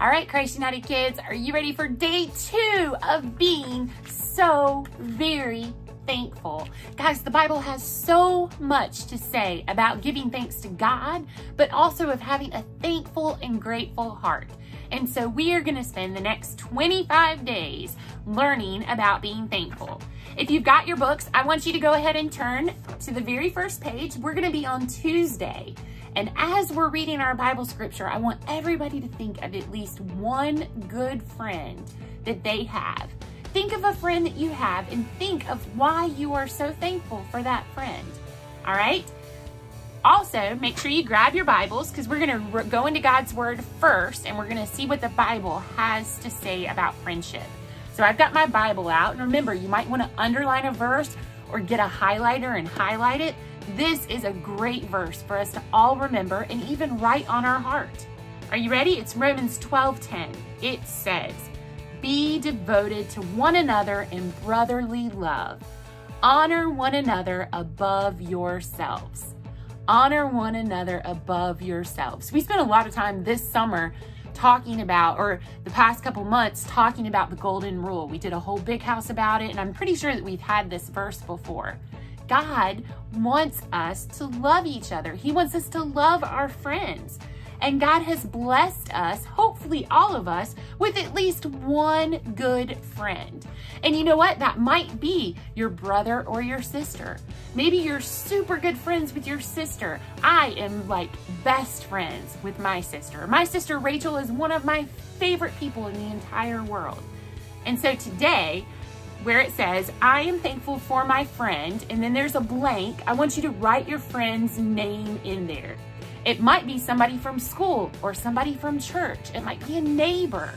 All right, Christ United kids, are you ready for day two of being so very thankful? Guys, the Bible has so much to say about giving thanks to God, but also of having a thankful and grateful heart. And so we are gonna spend the next 25 days learning about being thankful. If you've got your books, I want you to go ahead and turn to the very first page. We're gonna be on Tuesday. And as we're reading our Bible scripture, I want everybody to think of at least one good friend that they have. Think of a friend that you have and think of why you are so thankful for that friend. All right? Also, make sure you grab your Bibles because we're going to go into God's Word first and we're going to see what the Bible has to say about friendship. So I've got my Bible out. And remember, you might want to underline a verse or get a highlighter and highlight it this is a great verse for us to all remember and even write on our heart. Are you ready? It's Romans 12:10. It says, "Be devoted to one another in brotherly love. Honor one another above yourselves." Honor one another above yourselves. We spent a lot of time this summer talking about, or the past couple months, talking about the golden rule. We did a whole big house about it, and I'm pretty sure that we've had this verse before. God wants us to love each other. He wants us to love our friends. And God has blessed us, hopefully all of us, with at least one good friend. And you know what? That might be your brother or your sister. Maybe you're super good friends with your sister. I am like best friends with my sister. My sister Rachel is one of my favorite people in the entire world. And so today, where it says, I am thankful for my friend, and then there's a blank. I want you to write your friend's name in there. It might be somebody from school or somebody from church. It might be a neighbor.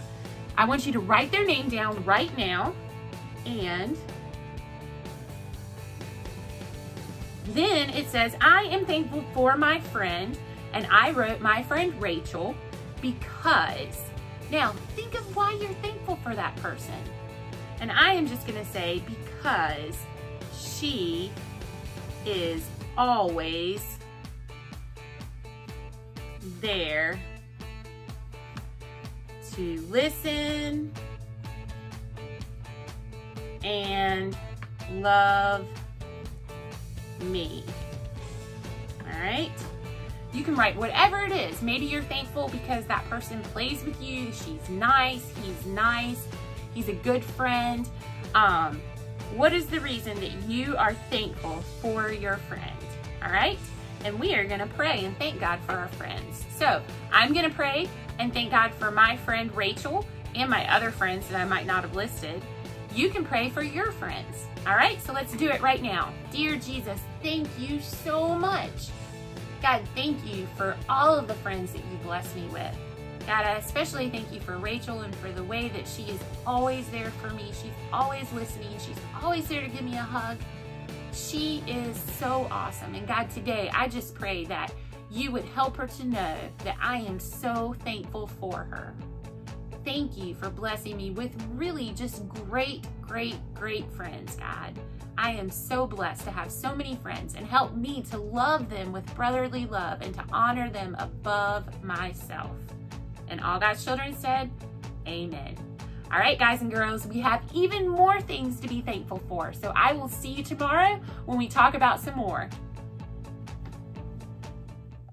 I want you to write their name down right now. And then it says, I am thankful for my friend. And I wrote my friend Rachel because. Now, think of why you're thankful for that person. And I am just gonna say because she is always there to listen and love me. All right? You can write whatever it is. Maybe you're thankful because that person plays with you. She's nice. He's nice He's a good friend. Um, what is the reason that you are thankful for your friend? All right? And we are going to pray and thank God for our friends. So I'm going to pray and thank God for my friend Rachel and my other friends that I might not have listed. You can pray for your friends. All right, so let's do it right now. Dear Jesus, thank you so much. God, thank you for all of the friends that you bless me with. God, I especially thank you for Rachel and for the way that she is always there for me. She's always listening. She's always there to give me a hug. She is so awesome. And God, today I just pray that you would help her to know that I am so thankful for her. Thank you for blessing me with really just great, great, great friends, God. I am so blessed to have so many friends and help me to love them with brotherly love and to honor them above myself. And all God's children said, Amen. All right, guys and girls, we have even more things to be thankful for. So I will see you tomorrow when we talk about some more.